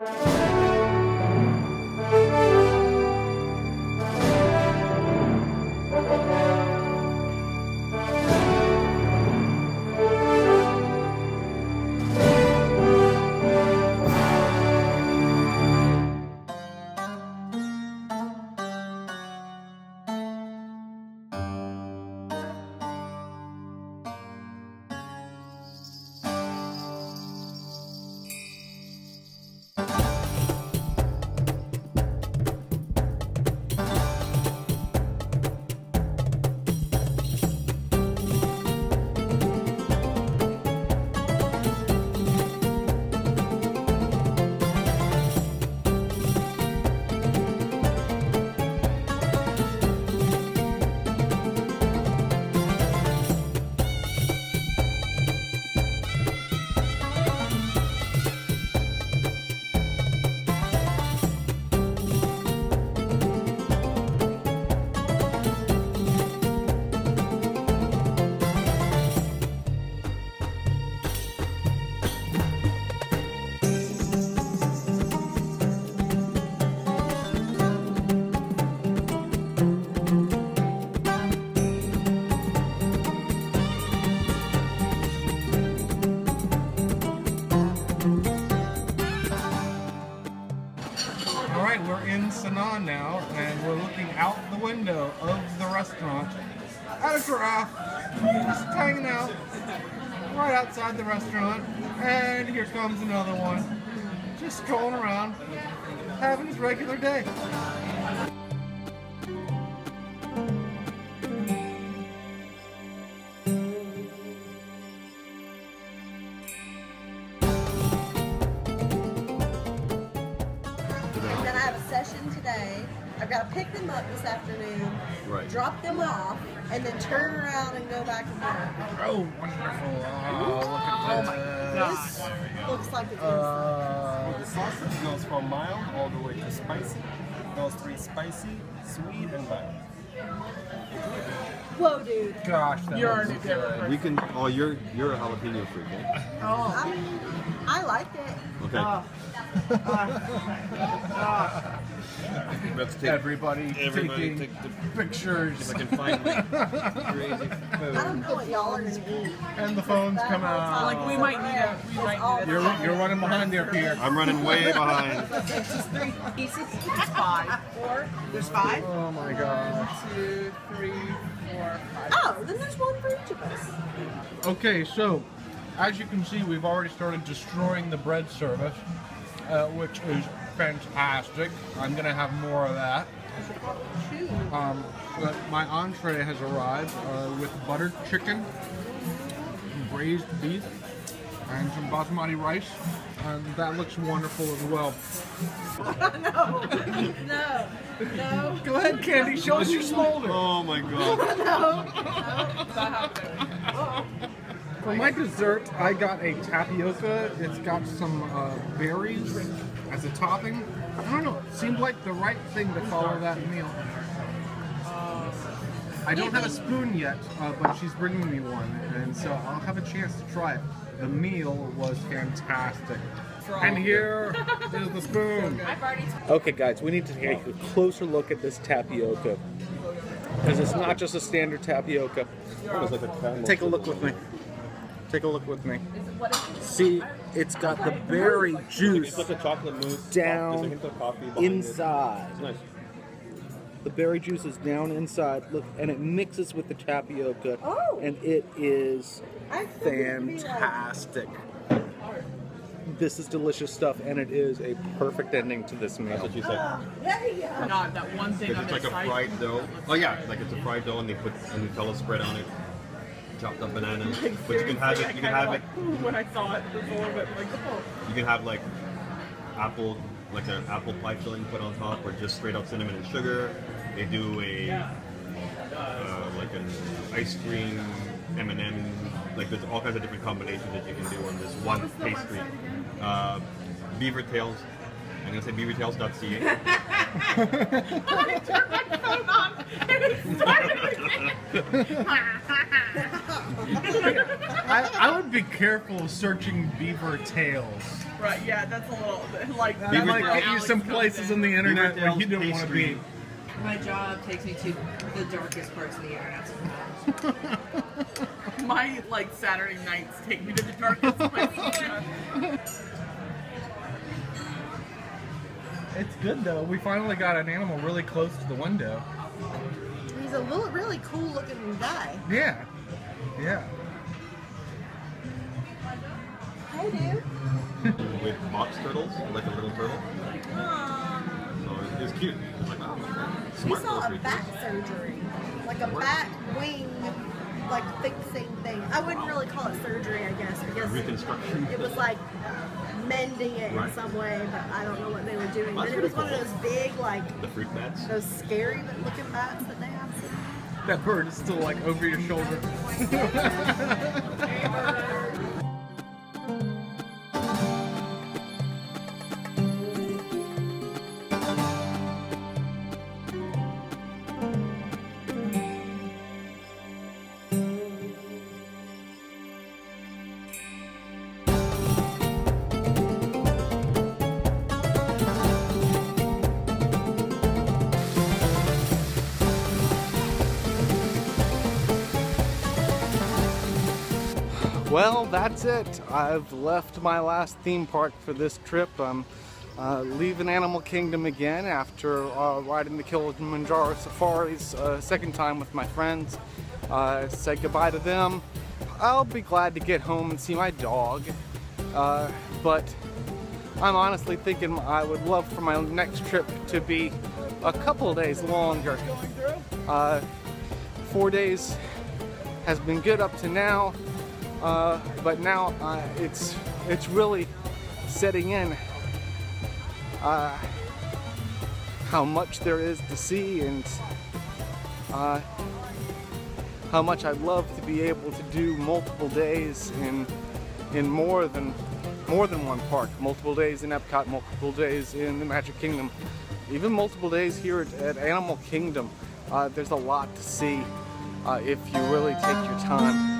All Sanaa now, and we're looking out the window of the restaurant at a giraffe just hanging out right outside the restaurant. And here comes another one, just strolling around, having his regular day. I've got to pick them up this afternoon, Right. drop them off, and then turn around and go back and work. Oh, wonderful! Oh, look at This looks like it's Uh, The sausage goes from mild all the way to spicy. Those three spicy, sweet, and mild. Whoa, dude. gosh, that You're looks already there. You can. Oh, you're you're a jalapeno freak, eh? Oh. I mean, I like it. Okay. Uh, Let's take. Everybody, Everybody taking take the- pictures, If I can find my crazy I don't know what y'all are going to eat. and the phones come out. like we might need a, we might need a. You're, you're running behind there, Pierre. I'm running way behind. There's three pieces. It's five. Four. There's five. Oh my gosh. Two, three, four, five. Oh, then there's one for each of us. Okay, so as you can see, we've already started destroying the bread service, uh, which is fantastic. I'm gonna have more of that. Um, but my entree has arrived uh, with buttered chicken, and braised beef, and some basmati rice. And that looks wonderful as well. no, no, no. Go ahead, Candy. Show us your smolder. Oh my god. No. For my dessert, I got a tapioca. It's got some uh, berries as a topping. I don't know. It seemed like the right thing to follow that meal. I don't have a spoon yet, uh, but she's bringing me one, and so I'll have a chance to try it. The meal was fantastic. And here is the spoon. Okay, guys, we need to take a closer look at this tapioca. Because it's not just a standard tapioca. It's like a caramel Take a look with me. Take a look with me. See, it's got the berry juice It's like a chocolate mousse. Down There's a hint of coffee behind it. inside. It's nice. The berry juice is down inside. Look, and it mixes with the tapioca, Oh. and it is I figured it'd be like- fantastic. This is delicious stuff, and it is a perfect ending to this That's meal. what you said. Ah, there. God, that one thing it's like a fried dough. Oh yeah, like it's a fried dough and they put a Nutella spread on it. Chopped up bananas. Like, But you can have it. You can have kinda it. when I saw it, it was a little bit like, oh. You can have like apple, like an apple pie filling put on top, or just straight up cinnamon and sugar. They do a uh, like an ice cream M&M. Like there's all kinds of different combinations that you can do on this one pastry. Uh, Beaver Tails. I'm gonna say beavertails.ca. I turned my phone on and it started. I, I would be careful searching beaver tails. Right, yeah, that's a little like. That Beaver might get you some places on the internet where you don't want to be. My job takes me to the darkest parts of the internet. Sometimes. My like Saturday nights take me to the darkest places. It's good though. We finally got an animal really close to the window. He's a little, really cool looking guy. Yeah. Yeah. Hey, dude. with box turtles, like a little turtle. So it was cute. I was like, oh, wow, okay. He Smart saw a creature. back surgery, like a back wing, like fixing thing. I wouldn't really call it surgery, I guess, because Reconstruction. it was like mending it in some way, but I don't know what they were doing. That's But it was pretty one of those big, like The fruit bats. those scary looking bats that they have. That bird is still like over your shoulder. Well, that's it. I've left my last theme park for this trip. I'm uh, leaving Animal Kingdom again after uh, riding the Kilimanjaro safaris uh, second time with my friends. Uh, said goodbye to them. I'll be glad to get home and see my dog. Uh, but I'm honestly thinking I would love for my next trip to be a couple days longer. Uh, four days has been good up to now, uh, but now uh, it's it's really setting in uh, how much there is to see and uh, how much I'd love to be able to do multiple days in in more than more than one park, multiple days in Epcot, multiple days in the Magic Kingdom, even multiple days here at, at Animal Kingdom. Uh, there's a lot to see uh, if you really take your time.